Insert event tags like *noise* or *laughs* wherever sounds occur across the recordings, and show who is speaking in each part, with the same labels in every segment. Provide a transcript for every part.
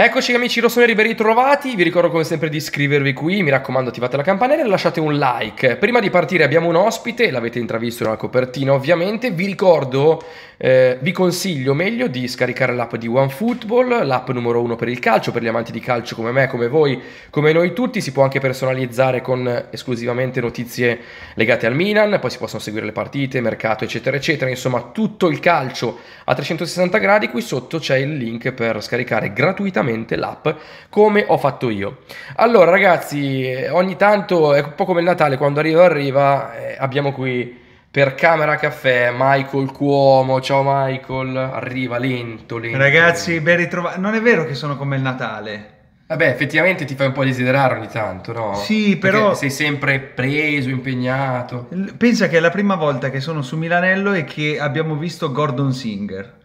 Speaker 1: Eccoci amici rossoneri ben ritrovati, vi ricordo come sempre di iscrivervi qui, mi raccomando attivate la campanella e lasciate un like. Prima di partire abbiamo un ospite, l'avete intravisto nella copertina ovviamente, vi ricordo, eh, vi consiglio meglio di scaricare l'app di OneFootball, l'app numero uno per il calcio, per gli amanti di calcio come me, come voi, come noi tutti, si può anche personalizzare con esclusivamente notizie legate al Milan, poi si possono seguire le partite, mercato eccetera eccetera, insomma tutto il calcio a 360 gradi, qui sotto c'è il link per scaricare gratuitamente l'app come ho fatto io. Allora ragazzi, ogni tanto è un po' come il Natale, quando arriva arriva, eh, abbiamo qui per Camera Caffè Michael Cuomo, ciao Michael, arriva lento, lento.
Speaker 2: Ragazzi, ben ritrovati. Non è vero che sono come il Natale.
Speaker 1: Vabbè, effettivamente ti fai un po' desiderare ogni tanto, no?
Speaker 2: Sì,
Speaker 1: Perché
Speaker 2: però-
Speaker 1: sei sempre preso, impegnato.
Speaker 2: Pensa che è la prima volta che sono su Milanello e che abbiamo visto Gordon Singer.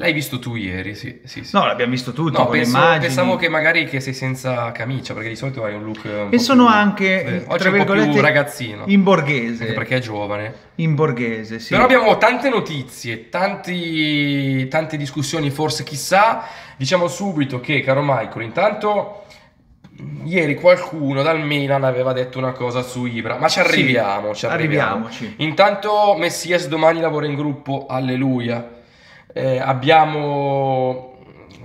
Speaker 1: L'hai visto tu ieri, sì, sì, sì.
Speaker 2: No, l'abbiamo visto tutti
Speaker 1: No, penso- pensavo che magari che sei senza camicia, perché di solito hai un look un
Speaker 2: E sono
Speaker 1: più-
Speaker 2: anche,
Speaker 1: eh,
Speaker 2: tra
Speaker 1: oggi più
Speaker 2: virgolette,
Speaker 1: ragazzino,
Speaker 2: in borghese.
Speaker 1: anche perché è giovane.
Speaker 2: In borghese, sì.
Speaker 1: Però abbiamo tante notizie, tanti, tante discussioni, forse chissà. Diciamo subito che, caro Michael, intanto ieri qualcuno dal Milan aveva detto una cosa su Ibra, ma ci
Speaker 2: Sì,
Speaker 1: arriviamo, ci arriviamo.
Speaker 2: Arriviamoci.
Speaker 1: Intanto Messias domani lavora in gruppo, alleluia. Eh, abbiamo...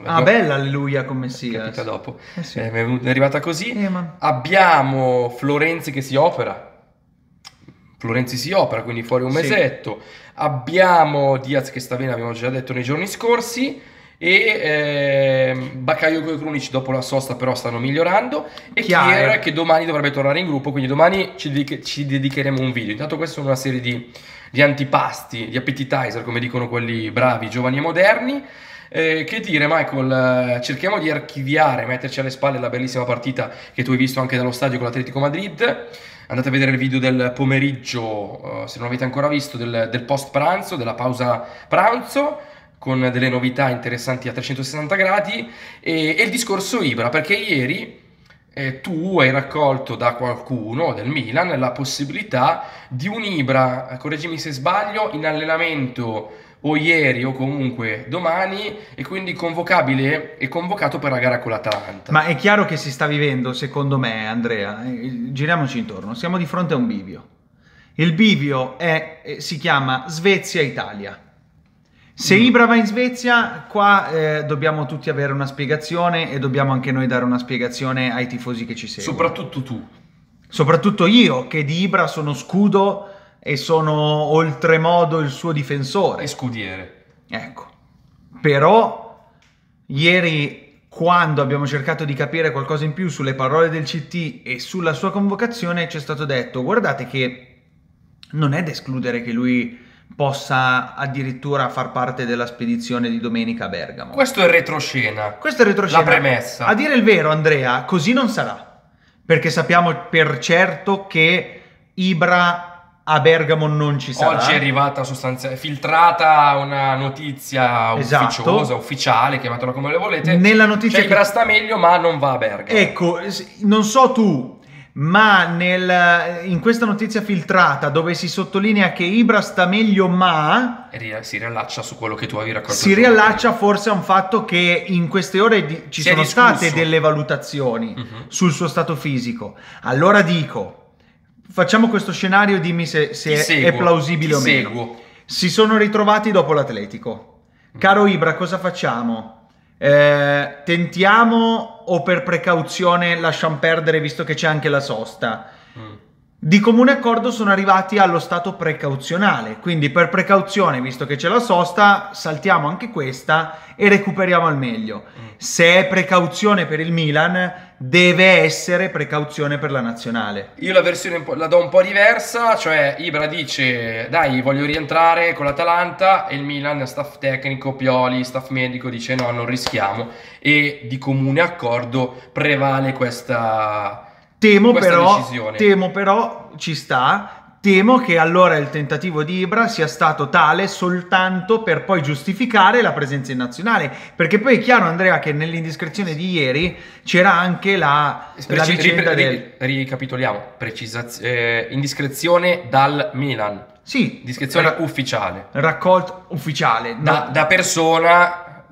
Speaker 2: Ah, bella alleluia con Messias.
Speaker 1: Capita dopo.
Speaker 2: Eh sì.
Speaker 1: Eh, è arrivata così.
Speaker 2: Eh, ma-
Speaker 1: Abbiamo Florenzi che si opera. Florenzi si opera, quindi fuori un
Speaker 2: Sì.
Speaker 1: mesetto. Abbiamo Diaz che sta bene, abbiamo già detto nei giorni scorsi. E ehm, Bakayoko e Krunic dopo la sosta però stanno migliorando. E
Speaker 2: Chiaro.
Speaker 1: Kier che domani dovrebbe tornare in gruppo, quindi domani ci, dediche- ci dedicheremo un video. Intanto questa è una serie di, di antipasti, di appetizer, come dicono quelli bravi, giovani e moderni. Eh, che dire, Michael, eh, cerchiamo di archiviare, metterci alle spalle la bellissima partita che tu hai visto anche dallo stadio con l'Atletico Madrid. Andate a vedere il video del pomeriggio, eh, se non avete ancora visto, del, del post pranzo, della pausa pranzo, con delle novità interessanti a 360 gradi. E, e il discorso Ibra, perché ieri eh, tu hai raccolto da qualcuno del Milan la possibilità di un Ibra, eh, correggimi se sbaglio, in allenamento o ieri o comunque domani e quindi convocabile e convocato per la gara con l'Atalanta.
Speaker 2: Ma è chiaro che si sta vivendo, secondo me, Andrea. eh, Giriamoci intorno. Siamo di fronte a un bivio. Il bivio è- eh, si chiama Svezia-Italia. Se
Speaker 1: Mm.
Speaker 2: Ibra va in Svezia, qua eh, dobbiamo tutti avere una spiegazione e dobbiamo anche noi dare una spiegazione ai tifosi che ci seguono.
Speaker 1: Soprattutto tu.
Speaker 2: Soprattutto io, che di Ibra sono scudo e sono oltremodo il suo difensore.
Speaker 1: E scudiere.
Speaker 2: Ecco, però ieri quando abbiamo cercato di capire qualcosa in più sulle parole del CT e sulla sua convocazione ci è stato detto guardate che non è da escludere che lui possa addirittura far parte della spedizione di domenica a Bergamo.
Speaker 1: Questo è retroscena.
Speaker 2: Questo è retroscena.
Speaker 1: La premessa.
Speaker 2: A dire il vero, Andrea, così non sarà. Perché sappiamo per certo che Ibra a Bergamo non ci sarà.
Speaker 1: Oggi è arrivata sostanzialmente filtrata una notizia
Speaker 2: Esatto.
Speaker 1: ufficiosa, ufficiale, chiamatela come le volete.
Speaker 2: Nella notizia
Speaker 1: Cioè,
Speaker 2: che-
Speaker 1: Ibra sta meglio, ma non va a Bergamo.
Speaker 2: Ecco, non so tu, ma nel- in questa notizia filtrata dove si sottolinea che Ibra sta meglio, ma
Speaker 1: si riallaccia su quello che tu avevi raccolto.
Speaker 2: si riallaccia forse a un fatto che in queste ore di- ci
Speaker 1: Si
Speaker 2: sono state delle valutazioni
Speaker 1: Mhm.
Speaker 2: sul suo stato fisico. Allora dico, facciamo questo scenario, dimmi se, se
Speaker 1: seguo,
Speaker 2: è plausibile o meno.
Speaker 1: seguo.
Speaker 2: Si sono ritrovati dopo l'Atletico. Caro Ibra, cosa facciamo? Eh, tentiamo o per precauzione lasciamo perdere visto che c'è anche la sosta?
Speaker 1: Mm.
Speaker 2: Di comune accordo sono arrivati allo stato precauzionale, quindi per precauzione, visto che c'è la sosta, saltiamo anche questa e recuperiamo al meglio.
Speaker 1: Mm.
Speaker 2: Se è precauzione per il Milan, deve essere precauzione per la nazionale.
Speaker 1: Io la versione la do un po' diversa, cioè Ibra dice dai voglio rientrare con l'Atalanta e il Milan, staff tecnico, Pioli, staff medico dice no non rischiamo e di comune accordo prevale questa...
Speaker 2: Temo
Speaker 1: questa
Speaker 2: però,
Speaker 1: decisione.
Speaker 2: temo però, ci sta, temo che allora il tentativo di Ibra sia stato tale soltanto per poi giustificare la presenza in nazionale, perché poi è chiaro Andrea che nell'indiscrezione di ieri c'era anche la, la
Speaker 1: Preci-
Speaker 2: vicenda
Speaker 1: ri-
Speaker 2: del...
Speaker 1: ri- ricapitoliamo, precisaz- eh, indiscrezione dal Milan,
Speaker 2: Sì,
Speaker 1: discrezione
Speaker 2: ra-
Speaker 1: ufficiale,
Speaker 2: raccolta ufficiale.
Speaker 1: da,
Speaker 2: no-
Speaker 1: da persona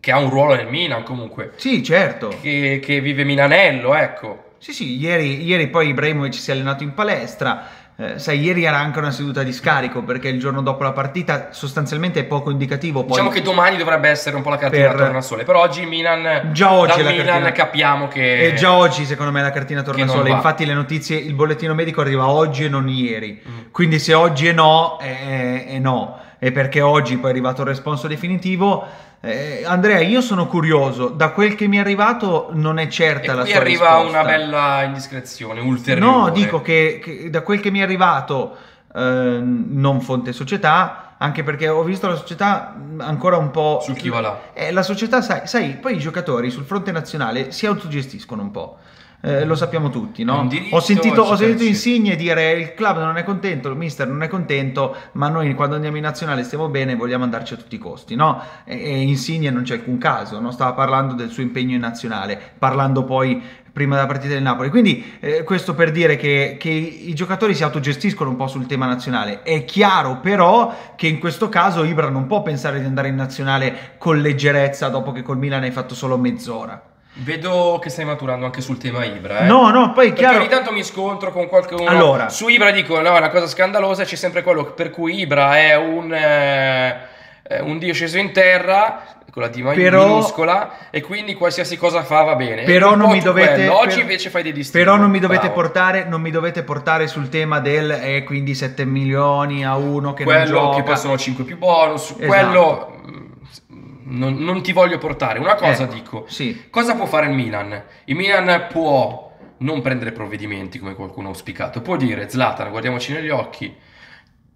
Speaker 1: che ha un ruolo nel Milan comunque,
Speaker 2: Sì, certo.
Speaker 1: che, che vive Milanello, ecco.
Speaker 2: Sì, sì, ieri, ieri poi Ibrahimovic si è allenato in palestra. Eh, sai, ieri era anche una seduta di scarico perché il giorno dopo la partita sostanzialmente è poco indicativo. Poi
Speaker 1: Diciamo che domani dovrebbe essere un po' la cartina
Speaker 2: Per-
Speaker 1: tornasole, però oggi il Milan,
Speaker 2: Già oggi
Speaker 1: Milan
Speaker 2: cartina-
Speaker 1: capiamo che...
Speaker 2: E già oggi, secondo me, la cartina tornasole.
Speaker 1: va.
Speaker 2: Infatti, le notizie, il bollettino medico arriva oggi e non ieri.
Speaker 1: Mm.
Speaker 2: Quindi, se oggi è no, è, è no. E perché oggi poi è arrivato il responso definitivo. Eh, Andrea, io sono curioso. Da quel che mi è arrivato, non è certa
Speaker 1: E
Speaker 2: la
Speaker 1: qui
Speaker 2: sua
Speaker 1: arriva
Speaker 2: risposta.
Speaker 1: una bella indiscrezione ulteriore.
Speaker 2: No, dico che, che da quel che mi è arrivato, eh, non fonte società, anche perché ho visto la società ancora un po'.
Speaker 1: Sul chi va là.
Speaker 2: Eh, la società, sai, sai, poi i giocatori sul fronte nazionale si autogestiscono un po'. Eh, lo sappiamo tutti, no?
Speaker 1: diritto,
Speaker 2: Ho sentito, ho sentito. Insigne dire il club non è contento, il mister non è contento, ma noi quando andiamo in nazionale stiamo bene e vogliamo andarci a tutti i costi, no? E, e Insigne non c'è alcun caso, no? Stava parlando del suo impegno in nazionale, parlando poi prima della partita del Napoli. Quindi eh, questo per dire che, che i giocatori si autogestiscono un po' sul tema nazionale. È chiaro però che in questo caso Ibra non può pensare di andare in nazionale con leggerezza dopo che col Milan hai fatto solo mezz'ora.
Speaker 1: Vedo che stai maturando anche sul tema Ibra, eh.
Speaker 2: No, no, poi
Speaker 1: Perché
Speaker 2: chiaro...
Speaker 1: ogni tanto mi scontro con qualcuno.
Speaker 2: Allora.
Speaker 1: Su Ibra dico: no, è una cosa scandalosa. C'è sempre quello per cui Ibra è un, eh, è un dio sceso in terra con la D
Speaker 2: Però-
Speaker 1: minuscola. E quindi qualsiasi cosa fa va bene.
Speaker 2: Però non mi dovete
Speaker 1: quello. Oggi
Speaker 2: per-
Speaker 1: invece fai dei distinguo.
Speaker 2: Però non mi portare non mi dovete portare sul tema del eh, quindi 7 milioni a uno che non
Speaker 1: quello
Speaker 2: gioca.
Speaker 1: che poi sono 5 più bonus.
Speaker 2: Esatto.
Speaker 1: Quello non, non ti voglio portare. Una cosa
Speaker 2: Ecco,
Speaker 1: dico:
Speaker 2: Sì.
Speaker 1: Cosa può fare il Milan? Il Milan può non prendere provvedimenti come qualcuno ha auspicato, può dire Zlatan, guardiamoci negli occhi,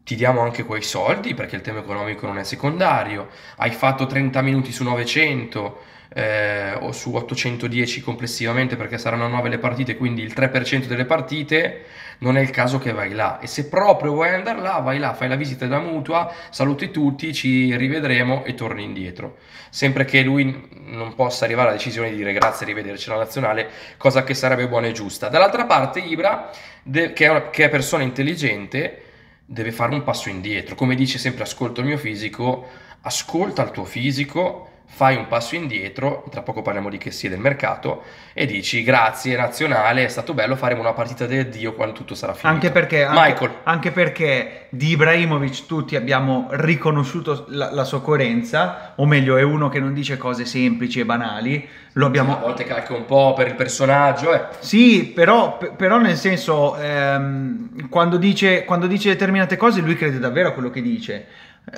Speaker 1: ti diamo anche quei soldi perché il tema economico non è secondario, hai fatto 30 minuti su 900 eh, o su 810 complessivamente perché saranno 9 le partite, quindi il 3% delle partite non è il caso che vai là e se proprio vuoi andare là, vai là, fai la visita della mutua, saluti tutti, ci rivedremo e torni indietro. Sempre che lui non possa arrivare alla decisione di dire grazie, arrivederci alla nazionale, cosa che sarebbe buona e giusta. Dall'altra parte Ibra, che, è una- che è persona intelligente, deve fare un passo indietro. Come dice sempre ascolto il mio fisico, ascolta il tuo fisico, fai un passo indietro, tra poco parliamo di che sia del mercato, e dici grazie nazionale, è stato bello, faremo una partita del Dio quando tutto sarà finito.
Speaker 2: Anche perché, anche,
Speaker 1: Michael,
Speaker 2: anche perché di Ibrahimovic tutti abbiamo riconosciuto la, la sua coerenza, o meglio, è uno che non dice cose semplici e banali. Lo abbiamo,
Speaker 1: a volte calca un po' per il personaggio, eh.
Speaker 2: Sì, però, però nel senso, ehm, quando, dice, quando dice determinate cose, lui crede davvero a quello che dice.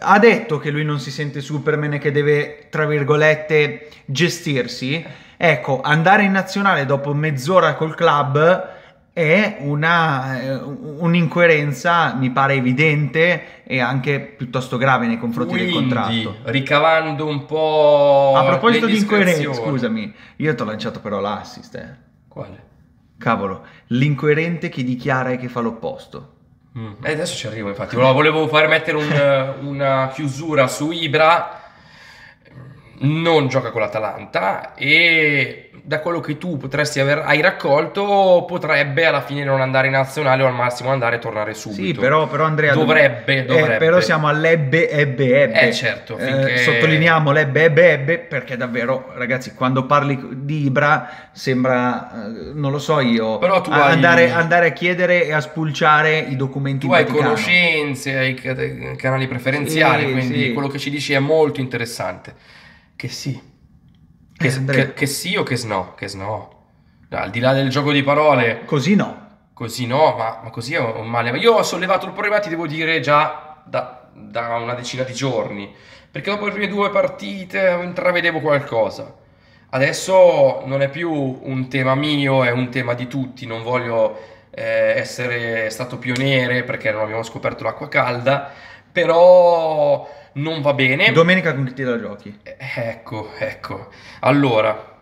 Speaker 2: Ha detto che lui non si sente Superman e che deve, tra virgolette, gestirsi. Ecco, andare in nazionale dopo mezz'ora col club è una, eh, un'incoerenza, mi pare evidente e anche piuttosto grave nei confronti del
Speaker 1: Quindi,
Speaker 2: contratto.
Speaker 1: ricavando un po'
Speaker 2: A proposito di incoerenza, scusami, io ti ho lanciato però l'assist, eh.
Speaker 1: Quale?
Speaker 2: Cavolo, l'incoerente che dichiara e che fa l'opposto.
Speaker 1: Mm. Eh, adesso ci arrivo, infatti. Volevo, far mettere un- una chiusura su Ibra. Non gioca con l'Atalanta e da quello che tu potresti aver hai raccolto potrebbe alla fine non andare in nazionale o al massimo andare e tornare subito.
Speaker 2: Sì, però, però Andrea...
Speaker 1: Dovrebbe,
Speaker 2: eh,
Speaker 1: dovrebbe.
Speaker 2: però siamo all'ebbe, ebbe, ebbe.
Speaker 1: Eh, certo,
Speaker 2: Eh,
Speaker 1: finché-
Speaker 2: sottolineiamo l'ebbe, ebbe, ebbe, perché davvero, ragazzi, quando parli di Ibra sembra, eh, non lo so io,
Speaker 1: Però tu
Speaker 2: a-
Speaker 1: hai-
Speaker 2: andare, andare a chiedere e a spulciare i documenti
Speaker 1: Tu hai
Speaker 2: Vaticano.
Speaker 1: conoscenze, hai ca- canali preferenziali,
Speaker 2: Sì,
Speaker 1: quindi
Speaker 2: sì.
Speaker 1: quello che ci dici è molto interessante. Che sì. Che,
Speaker 2: Eh,
Speaker 1: che- che sì o che no? Che no. Al di là del gioco di parole,
Speaker 2: Così no.
Speaker 1: così no, ma, ma così è un male. Ma Io ho sollevato il problema, ti devo dire, già da, da una decina di giorni. Perché dopo le prime due partite intravedevo qualcosa. Adesso non è più un tema mio, è un tema di tutti. Non voglio eh, essere stato pioniere perché non abbiamo scoperto l'acqua calda. Però non va bene.
Speaker 2: Domenica con chi ti la giochi?
Speaker 1: Eh, Ecco, ecco. Allora,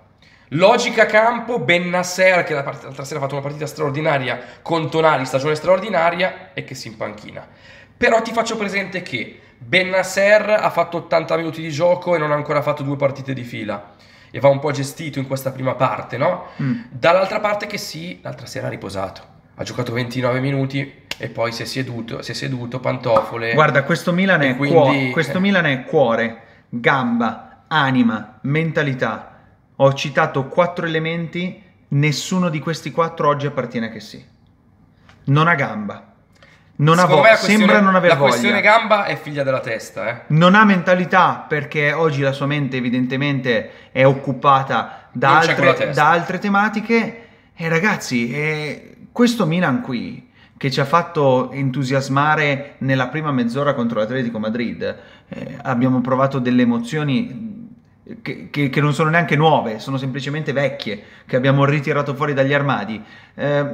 Speaker 1: logica campo, Bennasser che la part- l'altra sera ha fatto una partita straordinaria con Tonali, stagione straordinaria e che si impanchina. Però ti faccio presente che Bennasser ha fatto 80 minuti di gioco e non ha ancora fatto due partite di fila. E va un po' gestito in questa prima parte, no?
Speaker 2: Mm.
Speaker 1: Dall'altra parte che sì, l'altra sera ha riposato. Ha giocato 29 minuti e poi si è seduto, si è seduto, pantofole.
Speaker 2: Guarda, questo Milan, è
Speaker 1: quindi-
Speaker 2: cuore, questo Milan è cuore, gamba, anima, mentalità. Ho citato quattro elementi, nessuno di questi quattro oggi appartiene a che sì. Non ha gamba. Non ha voglia,
Speaker 1: la questione-
Speaker 2: sembra non aver
Speaker 1: La questione
Speaker 2: voglia.
Speaker 1: gamba è figlia della testa, eh.
Speaker 2: Non ha mentalità perché oggi la sua mente evidentemente è occupata da,
Speaker 1: la
Speaker 2: altre, da altre tematiche. E ragazzi, eh, questo Milan qui che ci ha fatto entusiasmare nella prima mezz'ora contro l'Atletico Madrid, eh, abbiamo provato delle emozioni che, che- che non sono neanche nuove, sono semplicemente vecchie, che abbiamo ritirato fuori dagli armadi. Eh,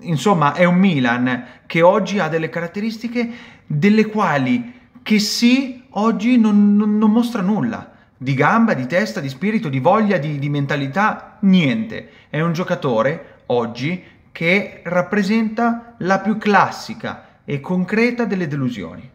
Speaker 2: insomma, è un Milan che oggi ha delle caratteristiche delle quali che sì, oggi non, non- non mostra nulla. Di gamba, di testa, di spirito, di voglia, di, di mentalità, niente. È un giocatore oggi che rappresenta la più classica e concreta delle delusioni.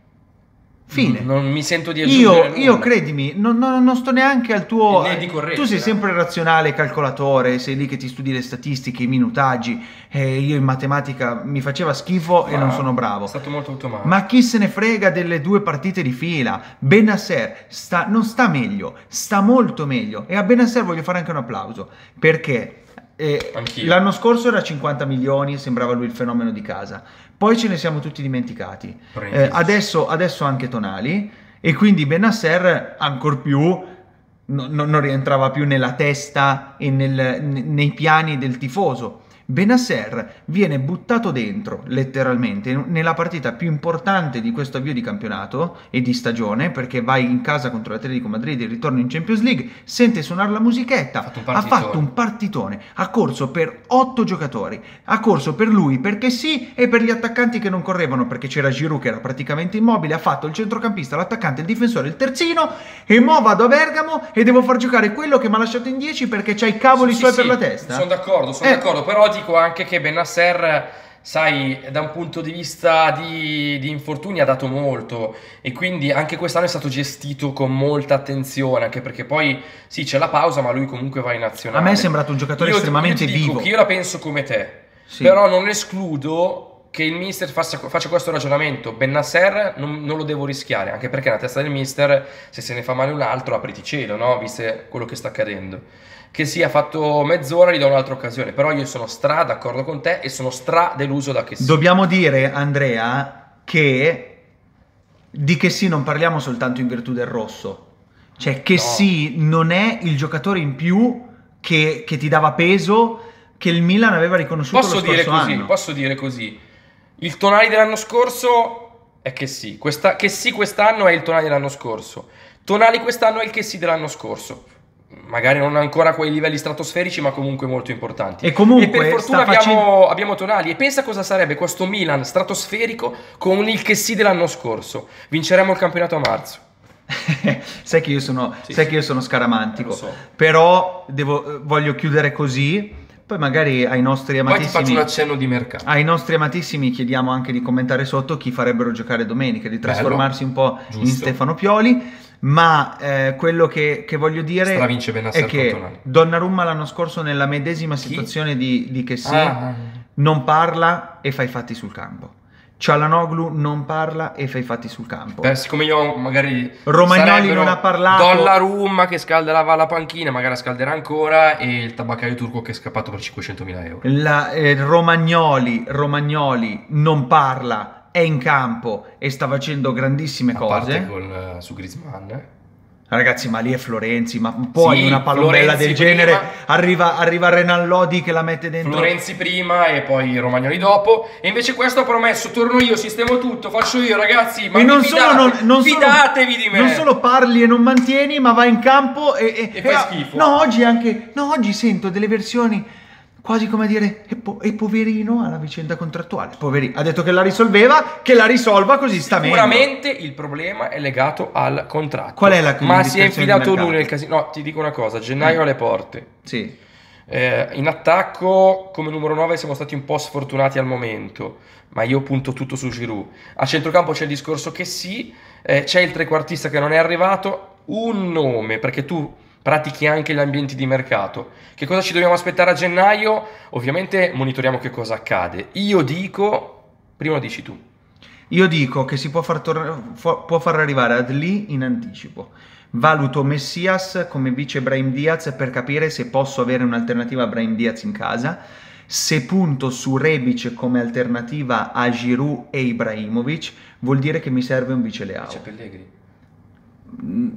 Speaker 2: Fine.
Speaker 1: Non mi sento di aggiungere
Speaker 2: Io, io credimi, non, non- non sto neanche al tuo.
Speaker 1: Corretto,
Speaker 2: tu sei
Speaker 1: eh.
Speaker 2: sempre razionale, calcolatore, sei lì che ti studi le statistiche, i minutaggi. E io in matematica mi faceva schifo e
Speaker 1: Ma
Speaker 2: non sono bravo.
Speaker 1: È stato molto automatico.
Speaker 2: Ma chi se ne frega delle due partite di fila? Benasser sta, non sta meglio, sta molto meglio. E a Benasser voglio fare anche un applauso perché eh, l'anno scorso era 50 milioni, sembrava lui il fenomeno di casa. Poi ce ne siamo tutti dimenticati. Eh, adesso, adesso anche Tonali. E quindi Benasser ancor più no- no- non rientrava più nella testa e nel- ne- nei piani del tifoso. Benasser viene buttato dentro, letteralmente, nella partita più importante di questo avvio di campionato e di stagione, perché vai in casa contro l'Atletico Madrid e ritorno in Champions League, sente suonare la musichetta,
Speaker 1: Ha fatto un
Speaker 2: ha
Speaker 1: partitone.
Speaker 2: fatto un partitone, ha corso per otto giocatori, ha corso per lui perché sì e per gli attaccanti che non correvano perché c'era Giroud che era praticamente immobile, ha fatto il centrocampista, l'attaccante, il difensore, il terzino e mo vado a Bergamo e devo far giocare quello che mi ha lasciato in 10 perché c'ha i cavoli
Speaker 1: Sì,
Speaker 2: suoi
Speaker 1: sì,
Speaker 2: per
Speaker 1: sì,
Speaker 2: la testa.
Speaker 1: Sono d'accordo, sono
Speaker 2: Eh.
Speaker 1: d'accordo, però dico anche che Benasser, sai, da un punto di vista di, di infortuni ha dato molto e quindi anche quest'anno è stato gestito con molta attenzione, anche perché poi sì c'è la pausa, ma lui comunque va in
Speaker 2: A
Speaker 1: nazionale.
Speaker 2: me è sembrato un giocatore
Speaker 1: Io-
Speaker 2: estremamente
Speaker 1: io
Speaker 2: vivo.
Speaker 1: che io la penso come te,
Speaker 2: Sì.
Speaker 1: però non escludo che il mister faccia, faccia questo ragionamento. Benasser non, non lo devo rischiare, anche perché nella testa del mister, se se ne fa male un altro, apriti cielo, no? Visto quello che sta accadendo. Che sia fatto mezz'ora, gli do un'altra occasione. Però io sono stra d'accordo con te e sono stra deluso da che sia.
Speaker 2: Dobbiamo dire, Andrea, che di che sì non parliamo soltanto in virtù del rosso. Cioè, che
Speaker 1: No.
Speaker 2: sì non è il giocatore in più che, che ti dava peso che il Milan aveva riconosciuto
Speaker 1: Posso dire così,
Speaker 2: anno.
Speaker 1: posso dire così. Il tonali dell'anno scorso è che sì. Questa, che sì quest'anno è il tonali dell'anno scorso. Tonali quest'anno è il che sì dell'anno scorso. Magari non ancora a quei livelli stratosferici, ma comunque molto importanti.
Speaker 2: E comunque
Speaker 1: per fortuna abbiamo,
Speaker 2: facendo-
Speaker 1: abbiamo Tonali. E pensa cosa sarebbe questo Milan stratosferico con il che sì dell'anno scorso. Vinceremo il campionato a marzo. *laughs*
Speaker 2: sai, che io sono,
Speaker 1: Sì,
Speaker 2: sai
Speaker 1: sì.
Speaker 2: che io sono scaramantico,
Speaker 1: Lo so.
Speaker 2: però devo- eh, voglio chiudere così. Poi magari ai nostri
Speaker 1: Poi ti
Speaker 2: amatissimi
Speaker 1: faccio un accenno di mercato.
Speaker 2: Ai nostri amatissimi chiediamo anche di commentare sotto chi farebbero giocare domenica, di trasformarsi un po' in
Speaker 1: Giusto.
Speaker 2: Stefano Pioli, ma eh, quello che, che voglio dire è che. Donnarumma l'anno scorso nella medesima
Speaker 1: Chi?
Speaker 2: situazione di, di che sì,
Speaker 1: Ah.
Speaker 2: non parla e fa i fatti sul campo. Cialanoglu non parla e fa i fatti sul campo.
Speaker 1: Beh, siccome io magari
Speaker 2: Romagnoli non ha parlato.
Speaker 1: Donnarumma che scalderà la panchina, magari la scalderà ancora e il tabaccaio turco che è scappato per 500.000 euro.
Speaker 2: La- eh, Romagnoli, Romagnoli non parla, è in campo e sta facendo grandissime
Speaker 1: A parte
Speaker 2: cose.
Speaker 1: con, eh, su Griezmann. eh.
Speaker 2: Ragazzi, ma lì è Florenzi, ma poi
Speaker 1: Sì,
Speaker 2: una palombella
Speaker 1: Florenzi
Speaker 2: del genere
Speaker 1: prima.
Speaker 2: arriva, arriva Renan Lodi che la mette dentro.
Speaker 1: Florenzi prima e poi Romagnoli dopo. E invece questo ha promesso, torno io, sistemo tutto, faccio io ragazzi, ma
Speaker 2: e non
Speaker 1: fidate,
Speaker 2: solo, non, non solo-
Speaker 1: fidatevi di me.
Speaker 2: non solo parli e non mantieni, ma vai in campo e,
Speaker 1: E fai
Speaker 2: ah,
Speaker 1: schifo.
Speaker 2: No, oggi anche. No, oggi sento delle versioni quasi come a dire: e, po- e poverino alla vicenda contrattuale. Poverino, ha detto che la risolveva, che la risolva così sta meglio.
Speaker 1: Sicuramente il problema è legato al contratto.
Speaker 2: Qual è la
Speaker 1: Ma si è infilato lui nel casino. No, ti dico una cosa, gennaio
Speaker 2: Eh.
Speaker 1: alle porte.
Speaker 2: Sì.
Speaker 1: Eh, in attacco come numero 9 siamo stati un po' sfortunati al momento, ma io punto tutto su Giroud. A centrocampo c'è il discorso che sì, eh, c'è il trequartista che non è arrivato, un nome, perché tu pratichi anche gli ambienti di mercato. Che cosa ci dobbiamo aspettare a gennaio? Ovviamente monitoriamo che cosa accade. Io dico, prima dici tu.
Speaker 2: Io dico che si può far, tor- fu- può far arrivare ad lì in anticipo. Valuto Messias come vice Brahim Diaz per capire se posso avere un'alternativa a Brahim Diaz in casa. Se punto su Rebic come alternativa a Giroud e Ibrahimovic, vuol dire che mi serve un vice Leao.
Speaker 1: C'è Pellegrini.
Speaker 2: Mm,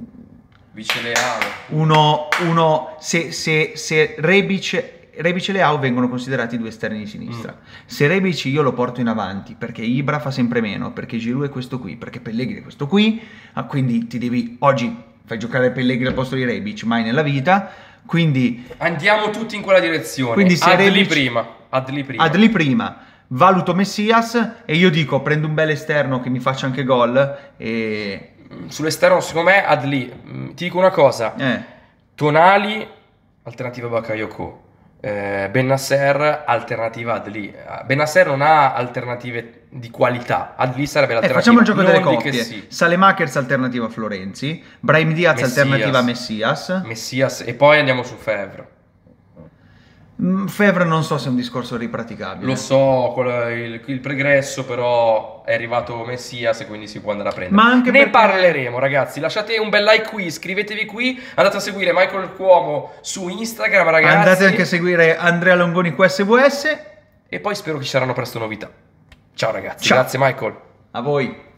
Speaker 1: Vice Leao.
Speaker 2: Uno, uno se, se, se Rebic, Rebic e Leao vengono considerati due esterni di sinistra. Se Rebic io lo porto in avanti perché Ibra fa sempre meno, perché Giroud è questo qui, perché Pellegrini è questo qui, ah, quindi ti devi oggi fai giocare Pellegrini al posto di Rebic, mai nella vita. Quindi
Speaker 1: Andiamo tutti in quella direzione.
Speaker 2: Quindi se
Speaker 1: Adli
Speaker 2: Rebic-
Speaker 1: prima. Adli prima.
Speaker 2: Adli prima, valuto Messias e io dico prendo un bel esterno che mi faccia anche gol e
Speaker 1: Mm, Sull'esterno, secondo me, Adli. Mm, Ti dico una cosa.
Speaker 2: eh,
Speaker 1: Tonali, alternativa Bakayoko. Eh, Benasser, alternativa Adli. Eh, Benasser non ha alternative di qualità. Adli sarebbe
Speaker 2: eh,
Speaker 1: l'alternativa.
Speaker 2: facciamo il gioco delle
Speaker 1: Non di
Speaker 2: coppie.
Speaker 1: sì.
Speaker 2: Salemakers alternativa Florenzi, Brahim Diaz
Speaker 1: Messias.
Speaker 2: alternativa Messias.
Speaker 1: Messias e poi andiamo su Fevre.
Speaker 2: Mm, Fevre non so se è un discorso ripraticabile.
Speaker 1: Lo so, il, il pregresso, però è arrivato Messias e quindi si può andare a prendere.
Speaker 2: Ma anche
Speaker 1: ne
Speaker 2: perché-
Speaker 1: parleremo, ragazzi. Lasciate un bel like qui, iscrivetevi qui, andate a seguire Michael Cuomo su Instagram, ragazzi.
Speaker 2: Andate anche a seguire Andrea Longoni QSVS.
Speaker 1: E poi spero che ci saranno presto novità. Ciao ragazzi,
Speaker 2: Ciao.
Speaker 1: grazie Michael.
Speaker 2: A voi.